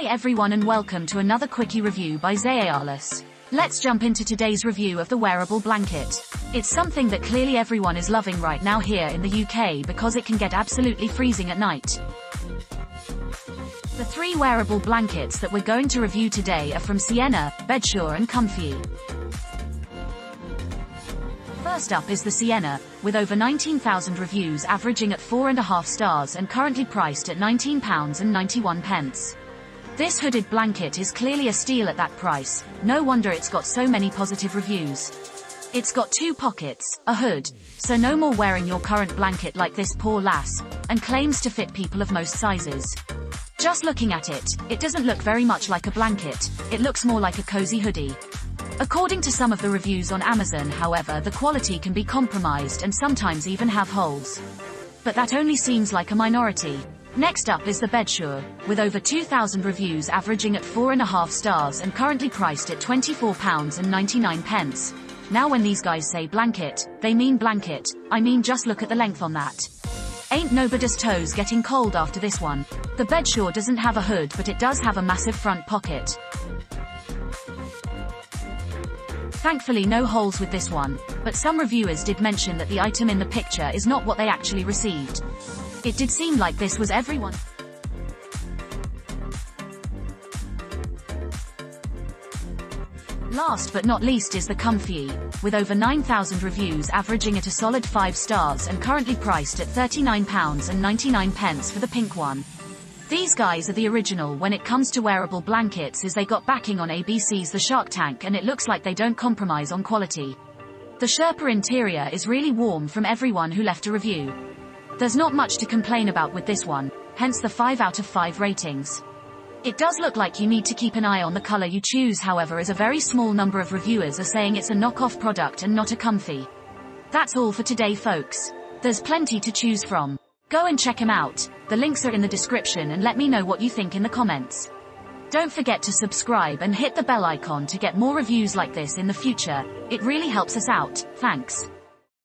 Hi everyone and welcome to another quickie review by Zayaalis. Let's jump into today's review of the wearable blanket. It's something that clearly everyone is loving right now here in the UK because it can get absolutely freezing at night. The three wearable blankets that we're going to review today are from Sienna, Bedsure and Comfy. First up is the Sienna, with over 19,000 reviews averaging at 4.5 stars and currently priced at £19.91. This hooded blanket is clearly a steal at that price, no wonder it's got so many positive reviews. It's got two pockets, a hood, so no more wearing your current blanket like this poor lass, and claims to fit people of most sizes. Just looking at it, it doesn't look very much like a blanket, it looks more like a cozy hoodie. According to some of the reviews on Amazon however the quality can be compromised and sometimes even have holes. But that only seems like a minority. Next up is the Bedsure, with over 2,000 reviews averaging at 4.5 stars and currently priced at £24.99. Now when these guys say blanket, they mean blanket, I mean just look at the length on that. Ain't nobody's toes getting cold after this one. The Bedsure doesn't have a hood but it does have a massive front pocket. Thankfully no holes with this one, but some reviewers did mention that the item in the picture is not what they actually received. It did seem like this was everyone. Last but not least is the Comfy, with over 9,000 reviews averaging at a solid 5 stars and currently priced at £39.99 for the pink one. These guys are the original when it comes to wearable blankets as they got backing on ABC's The Shark Tank and it looks like they don't compromise on quality. The Sherpa interior is really warm from everyone who left a review. There's not much to complain about with this one, hence the 5 out of 5 ratings. It does look like you need to keep an eye on the color you choose however as a very small number of reviewers are saying it's a knockoff product and not a comfy. That's all for today folks. There's plenty to choose from. Go and check them out, the links are in the description and let me know what you think in the comments. Don't forget to subscribe and hit the bell icon to get more reviews like this in the future, it really helps us out, thanks.